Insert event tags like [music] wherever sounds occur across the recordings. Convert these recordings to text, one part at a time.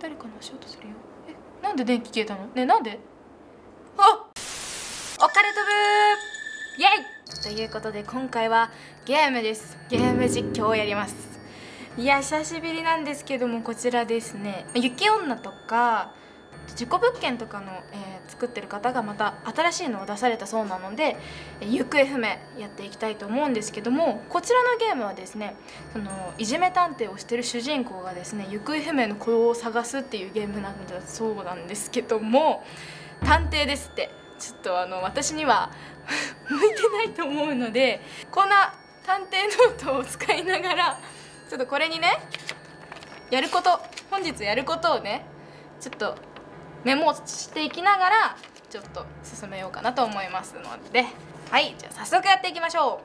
誰かの足音するよ。えなんで電気消えたの？ねなんで？あ！オカルト部イエイ！ということで今回はゲームです。ゲーム実況をやります。いや久しぶりなんですけどもこちらですね。雪女とか事故物件とかの、えー、作ってる方がまた新しいのを出されたそうなので、えー、行方不明やっていきたいと思うんですけどもこちらのゲームはですねそのいじめ探偵をしてる主人公がですね行方不明の子を探すっていうゲームなんだそうなんですけども探偵ですって。ちょっとあの私には [laughs] 向いてないと思うのでこんな探偵ノートを使いながらちょっとこれにねやること本日やることをねちょっとメモしていきながらちょっと進めようかなと思いますので。はいじゃあ早速やっていきましょう。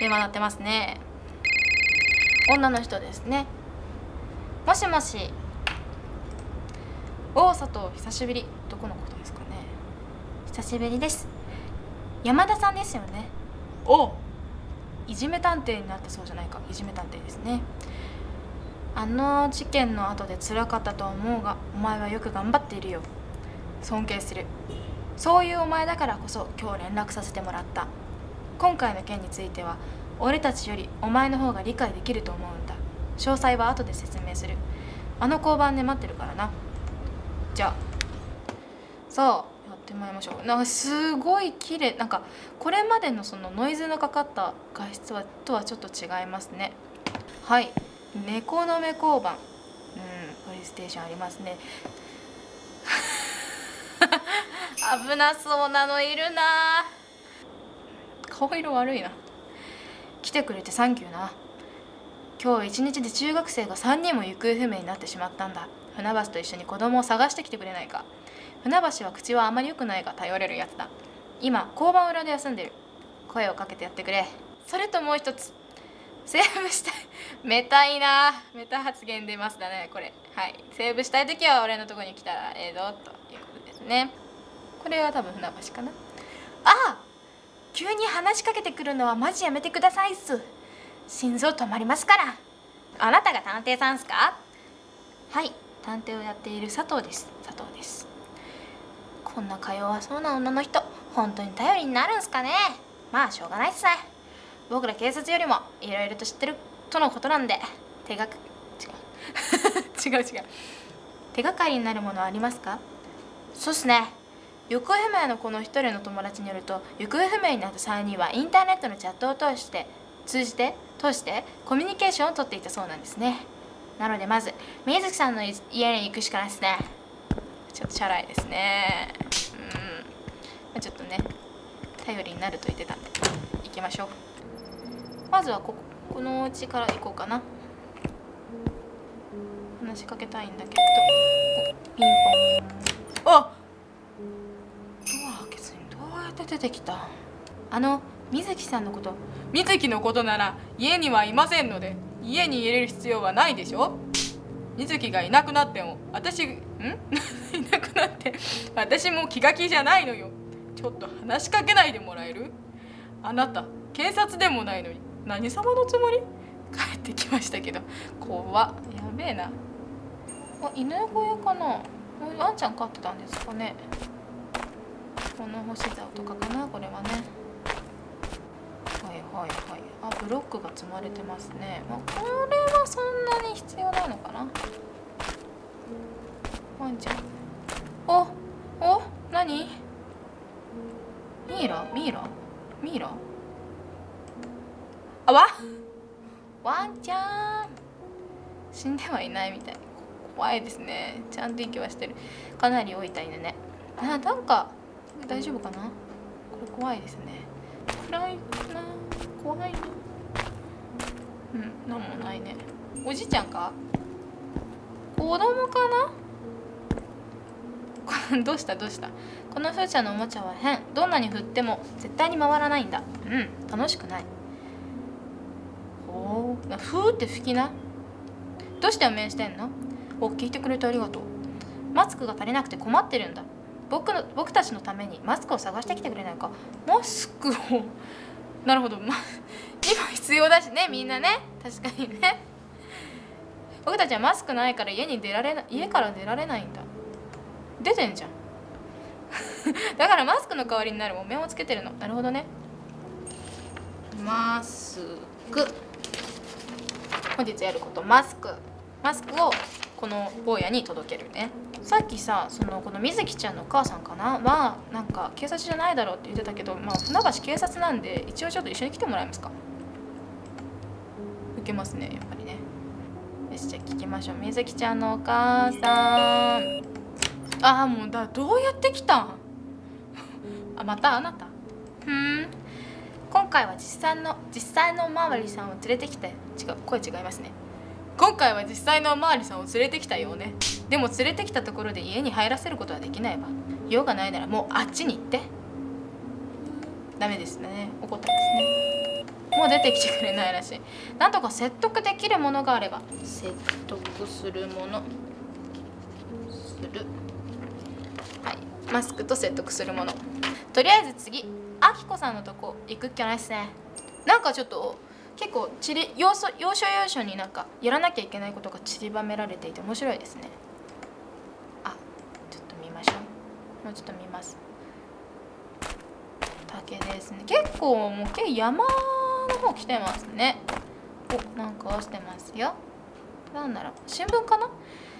電話鳴ってますね。女の人ですね。もしもし。大里久しぶり。どこのことですかね。久しぶりです。山田さんですよね。おいじめ探偵になったそうじゃないか。いじめ探偵ですねあの事件の後で辛かったと思うがお前はよく頑張っているよ。尊敬する。そういうお前だからこそ今日連絡させてもらった。今回の件については俺たちよりお前の方が理解できると思うんだ。詳細は後で説明する。あの交番で待ってるからな。じゃあ。さあやってもらいましょう。なんかすごい綺麗。なんかこれまでのそのノイズのかかった画質はとはちょっと違いますね。はい。猫の目交番。うんポリステーションありますね。[laughs] 危なそうなのいるな。顔色悪いな。来てくれてサンキューな。今日一日で中学生が3人も行方不明になってしまったんだ。船橋と一緒に子供を探してきてくれないか。船橋は口はあまり良くないが頼れるやつだ。今交番裏で休んでる。声をかけてやってくれ。それともう一つ。セーブしたい。めたいな。メタ発言出ますだねこれ。はい。セーブしたい時は俺のとこに来たらええぞということですね。これは多分船橋かな。あ急に話しかけてくるのはマジやめてくださいっす。心臓止まりますから。あなたが探偵さんすか？はい。探偵をやっている佐藤です。佐藤です。こんなか弱そうな女の人本当に頼りになるんすかね？まあしょうがないっすね。僕ら警察よりもいろいろと知ってるとのことなんで手が違う。[laughs] 違う違う。手がかりになるものはありますか？そうっすね。行方不明のこの一人の友達によると行方不明になった3人はインターネットのチャットを通して通じて通してコミュニケーションをとっていたそうなんですね。なのでまず水木さんの家に行くしかないですね。ちょっとチャラいですね。うん、ま、ちょっとね頼りになると言ってたんで行きましょう。まずはここのお家から行こうかな。話しかけたいんだけど。ピンポン。あドア開けずにどうやって出てきた？あの水木さんのこと。水木のことなら家にはいませんので家に入れる必要はないでしょ？水木がいなくなっても私ん？[laughs] いなくなって私も気が気じゃないのよ。ちょっと話しかけないでもらえる？あなた警察でもないのに。何様のつもり？帰ってきましたけど。怖っ。やべえな。あ犬小屋かな？ワンちゃん飼ってたんですかね？この星竿とかかな？これはね。はいはいはい。あブロックが積まれてますね、まあ、これはそんなに必要ないのかな？ワンちゃん。おお何？ミイラ？ミイラ？ミイラ？あわ？ワンちゃん。死んではいないみたい。怖いですね。ちゃんと息はしてる。かなり老いた犬ね。あなんか大丈夫かな？これ怖いですね。暗いな？怖いなうんなんもないね。おじいちゃんか？子供かな？[laughs] どうした？どうした？この風車のおもちゃは変。どんなに振っても絶対に回らないんだ。うん楽しくない。ふーって吹きな。どうしてお面してんの？お聞いてくれてありがとう。マスクが足りなくて困ってるんだ。僕の僕たちのためにマスクを探してきてくれないか。マスクを。なるほど、ま、[laughs] 今必要だしねみんなね。確かにね。僕たちはマスクないから家に出られな家から出られないんだ。出てんじゃん。[laughs] だからマスクの代わりになるお面をつけてるの。なるほどね。マスク。本日やることマスク。マスクをこの坊やに届けるね。さっきさそのこの水木ちゃんのお母さんかな？はなんか警察じゃないだろうって言ってたけどまあ船橋警察なんで一応ちょっと一緒に来てもらえますか？受けますねやっぱりね。よしじゃあ聞きましょう。水木ちゃんのお母さん。ああもうだどうやって来たん？[laughs] あまた？あなた？ふん。今回は実際の実際のおまわりさんを連れてきて違う声違いますね。今回は実際のおまわりさんを連れてきたよね。でも連れてきたところで家に入らせることはできないわ。用がないならもうあっちに行って。ダメですね。怒ったんですね。もう出てきてくれないらしい。なんとか説得できるものがあれば。説得するもの。する。はい。マスクと説得するもの。とりあえず次あきこさんのとこ行くっきゃない。っすねなんかちょっと結構ちり要素要所要所になんかやらなきゃいけないことが散りばめられていて面白いですね。あちょっと見ましょう。もうちょっと見ます。竹ですね。結構もう結構山の方来てますね。おなんか押してますよ。なんだろう。新聞かな？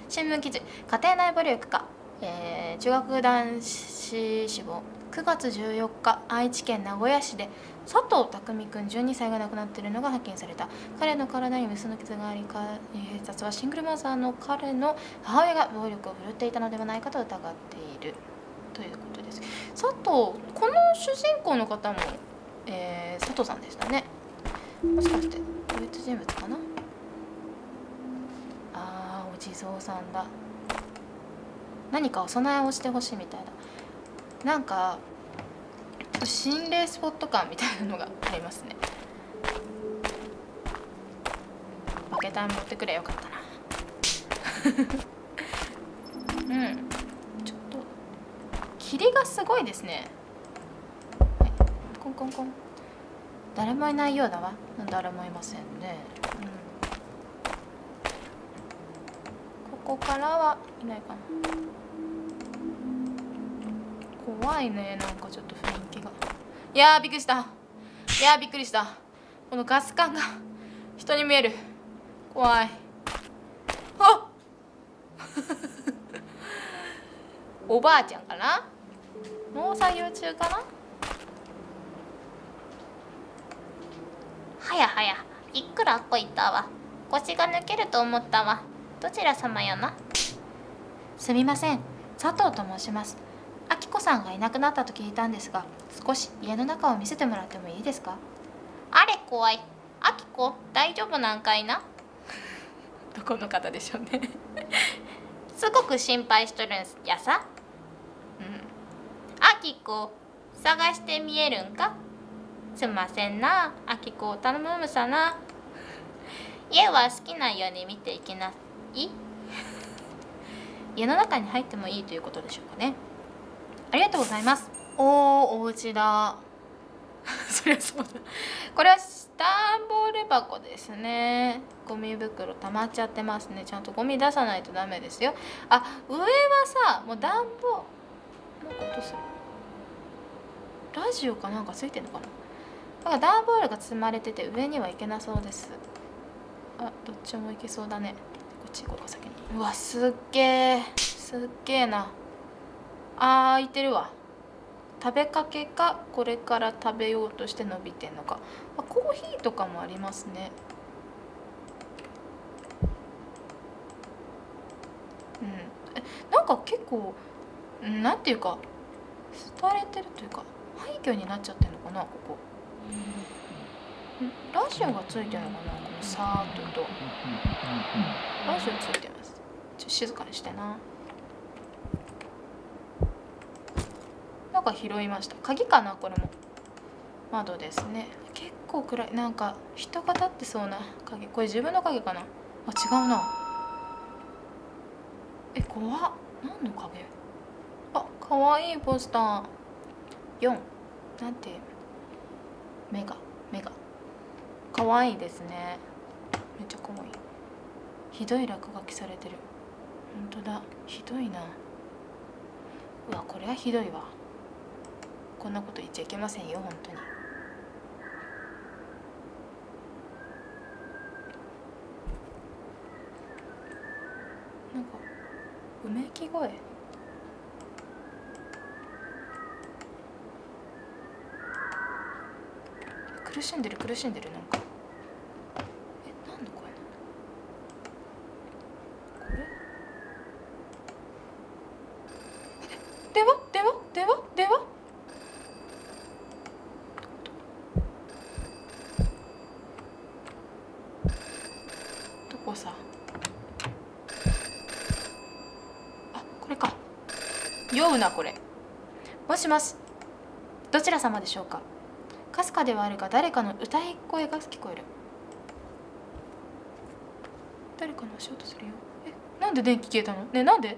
新聞記事。家庭内暴力か、えー中学男子死亡9月14日愛知県名古屋市で佐藤匠君12歳が亡くなっているのが発見された。彼の体に無数の傷があり警察はシングルマザーの彼の母親が暴力を振るっていたのではないかと疑っている。ということです。佐藤この主人公の方も、えー佐藤さんでしたね。もしかして同一人物かな？あーお地蔵さんだ。何かお供えをしてほしいみたいな。なんか心霊スポット感みたいなのがありますね。バケタン持ってくれよかったな。[laughs] うん。ちょっと霧がすごいですね。はいコンコンコン。誰もいないようだわ。誰もいませんね、うん、ここからはいないかな。怖いねなんかちょっと雰囲気が。いやーびっくりした。いやーびっくりした。このガス管が人に見える。怖い。あっ！[laughs] おばあちゃんかな？農作業中かな？はやはやいくらこいったわ。腰が抜けると思ったわ。どちら様やな？すみません。佐藤と申します。あきこさんがいなくなったと聞いたんですが少し家の中を見せてもらってもいいですか？あれ怖い。あきこ大丈夫なんかいな？[laughs] どこの方でしょうね。[laughs] すごく心配しとるんやさ。うん。あきこ探してみえるんか？すんませんな。あきこ頼むむさな。家は好きなように見ていきない？[laughs] 家の中に入ってもいいということでしょうかねありがとうございます。おーお家だ。[laughs] そりゃそうだ。これは段ボール箱ですね。ゴミ袋溜まっちゃってますね。ちゃんとゴミ出さないとダメですよ。あ上はさもう暖房。なんか音する。ラジオかなんかついてんのかな。なんか段ボールが積まれてて上には行けなそうです。あどっちも行けそうだね。こっち行こうか先に。うわすっげえすっげえなあー開いてるわ。食べかけかこれから食べようとして伸びてんのか。あコーヒーとかもありますね。うん。えなんか結構うんなんていうか廃れてるというか廃墟になっちゃってるのかなここ。ラジオがついてるのかなこのサーッと。とラジオついてますちょっと静かにしてななんか拾いました。鍵かな？これも。窓ですね。結構暗い。なんか人が立ってそうな影これ自分の影かな？あ違うな。え怖っ。何の影？あかわいいポスター。4なんて目が目が可愛いですね。めっちゃ可愛い。ひどい落書きされてる。本当だ。ひどいな。うわこれはひどいわ。こんなこと言っちゃいけませんよ本当に。なんかうめき声。苦しんでる苦しんでるなんか。えなんの声なの？これ？電話電話電話電話どこさあこれか酔うなこれ。もしもしどちら様でしょうか？かすかではあるが誰かの歌い声が聞こえる。誰かの足音するよ。えなんで電気消えたの？ねなんで？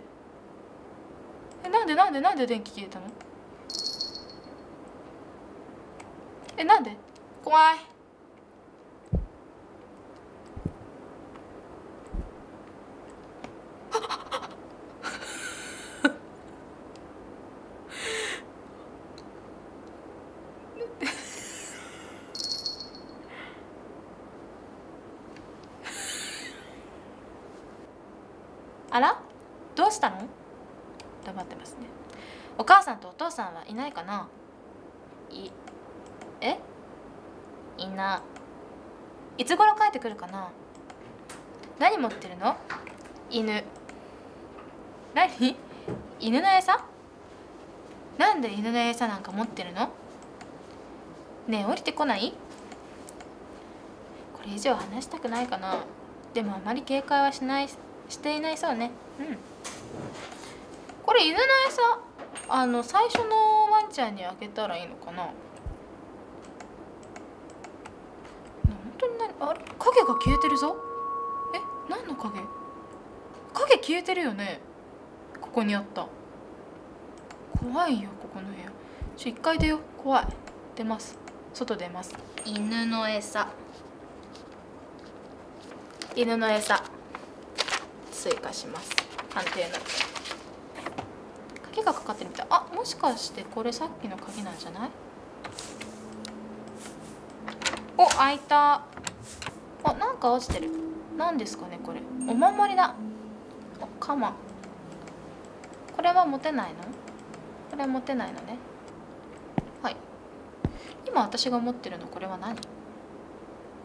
えなんでなんでなんで電気消えたの？えなんで？怖いあらどうしたの黙ってますねお母さんとおさんはいないかな？いえ？いないつ頃帰ってくるかな？何持ってるの？犬。何？犬の餌？なんで犬の餌なんか持ってるの？ねえ降りてこない？これ以上話したくないかな？でもあまり警戒はしないしていないそうね。うん。これ犬の餌？あの最初のワンちゃんにあげたらいいのかな？本当に何？あれ？影が消えてるぞ？え？何の影？影消えてるよね？ここにあった。怖いよここの部屋。ちょ一回出よ。う怖い。出ます。外出ます。犬の餌。犬の餌。追加します。判定の鍵がかかってるみたい。あもしかしてこれさっきの鍵なんじゃない？お開いた。あなんか落ちてる。何ですかねこれ。お守りだ。おカマこれは持てないの？これは持てないのね。はい。今私が持ってるのこれは何？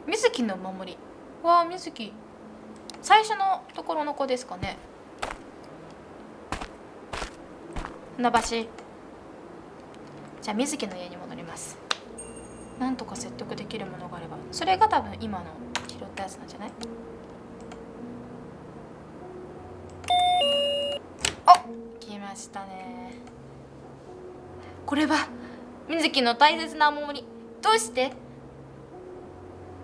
水木のお守り。わあ水木最初のところの子ですかね。船橋じゃあ水木の家に戻ります。なんとか説得できるものがあれば。それが多分今の拾ったやつなんじゃない？あ来ましたね。これは水木の大切なお守り。どうして？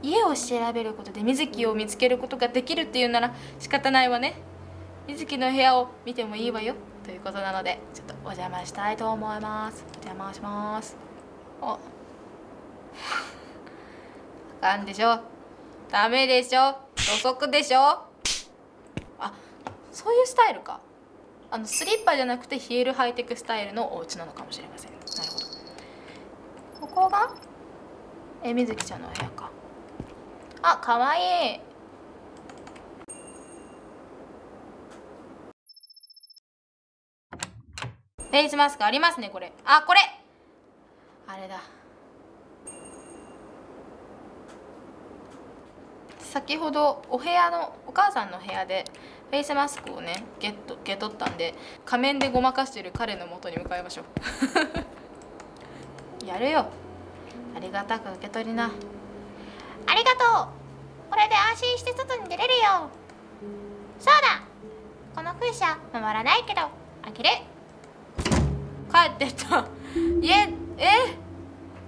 家を調べることで水木を見つけることができるっていうなら仕方ないわね。水木の部屋を見てもいいわよ。ということなのでちょっとお邪魔したいと思います。お邪魔します。お。[laughs] あかんでしょ？ダメでしょ？土足でしょ？あそういうスタイルか。あのスリッパじゃなくてヒールハイテクスタイルのお家なのかもしれません。なるほど。ここが？えみずきちゃんのお部屋か。あ、かわいい。フェイスマスクありますね、これ。あ、これ。あれだ。先ほどお部屋のお母さんの部屋でフェイスマスクをねゲットゲットったんで仮面でごまかしてる彼の元に向かいましょう。[laughs] やるよ。ありがたく受け取りな。ありがとう。これで安心して外に出れるよ。そうだ。この風車回らないけど開ける帰ってった。[laughs] ええ？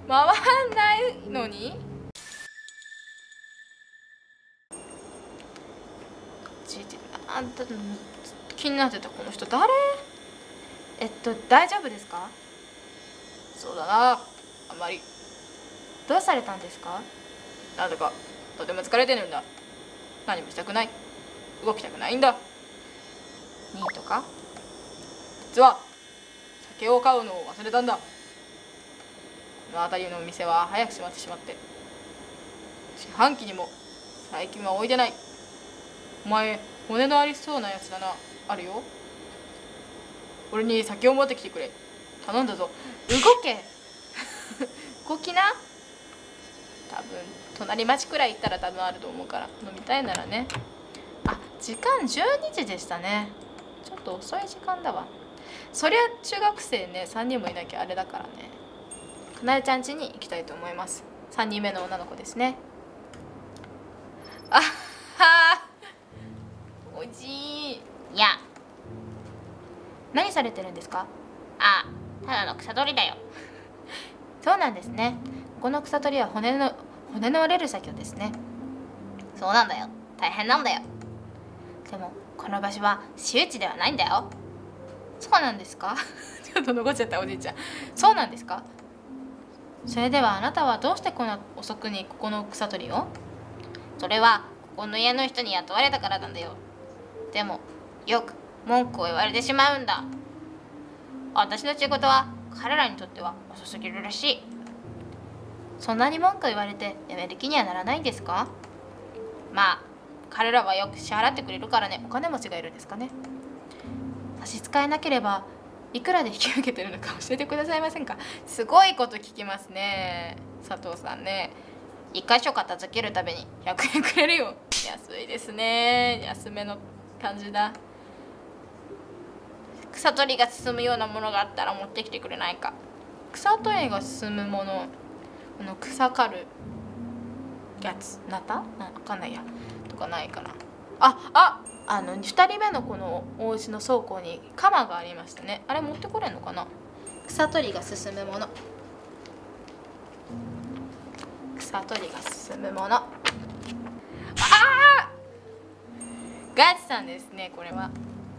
回んないのに？あんた気になってたこの人誰？えっと大丈夫ですか？そうだな。あんまり。どうされたんですか？なぜかとても疲れてるんだ。何もしたくない。動きたくないんだ。ニーとか？実は酒を買うのを忘れたんだ。この辺りのお店は早く閉まってしまって。自販機にも最近は置いてない。お前骨のありそうなやつだな。あるよ。俺に酒を持ってきてくれ。頼んだぞ。動け。[laughs] 動きな。多分隣町くらい行ったら多分あると思うから。飲みたいならね。あ時間12時でしたね。ちょっと遅い時間だわ。そりゃ中学生ね3人もいなきゃあれだからね。かなえちゃん家に行きたいと思います。3人目の女の子ですね。あはおじいいや。何されてるんですか？あただの草取りだよ。そうなんですね。この草取りは骨の骨の折れる作業ですね。そうなんだよ。大変なんだよ。でもこの場所は私有地ではないんだよそうなんですか？ちょっと残っちゃったおじいちゃん。そうなんですか？それではあなたはどうしてこんな遅くにここの草取りを？それはここの家の人に雇われたからなんだよ。でもよく文句を言われてしまうんだ。私の仕事は彼らにとっては遅すぎるらしい。そんなに文句言われて辞める気にはならないんですか？まあ彼らはよく支払ってくれるからね。お金持ちがいるんですかね？差し支えなければいくらで引き受けてるのか教えてくださいませんか？すごいこと聞きますね佐藤さんね。一箇所片付けるたびに100円くれるよ。安いですね安めの感じだ。草取りが進むようなものがあったら持ってきてくれないか。草取りが進むものこの草刈るやつなたな分かんないや。とかないかな。あああの2人目のこのお家の倉庫に鎌がありましたね。あれ持ってこれんのかな？草取りが進むもの。草取りが進むもの。ああガチさんですねこれは。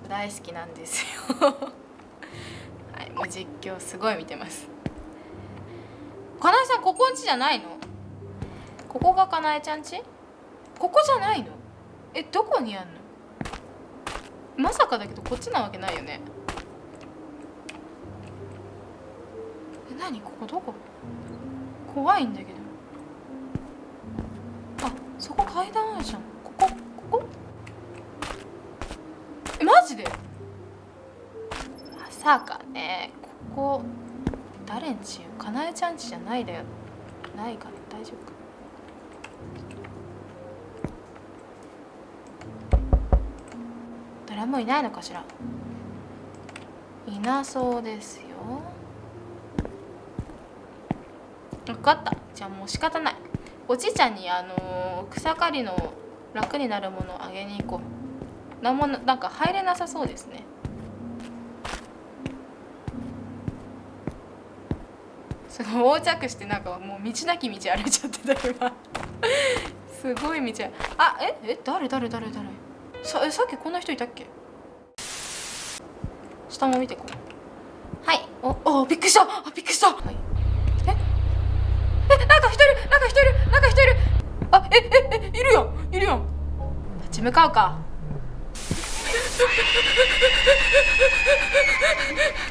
大好きなんですよ。[laughs] はいもう実況すごい見てます。かなえさんここんちじゃないの？ここがかなえちゃんちここじゃないの？えどこにあんの？まさかだけどこっちなわけないよね。え何？ここどこ？怖いんだけど。あそこ階段あるじゃん。ここ？ここ？えマジで？まさかね。ここ誰んちよ。かなえちゃんちじゃないだよ。ないかな大丈夫か。誰もいないのかしら。いなそうですよ。分かった。じゃあもう仕方ない。おじいちゃんにあのー草刈りの楽になるものをあげに行こう。なんもなんか入れなさそうですね。すごい横着してなんかもう道なき道歩いちゃってた今。[laughs] すごい道。あええ誰誰誰誰？ささっきこんな人いたっけ？下も見てこれはい。おおびっくりした。あびっくりした、はい、え？えなんか人いるなんか人いるなんか人。いるあえええいるよいるよ立ち向かうか。[laughs]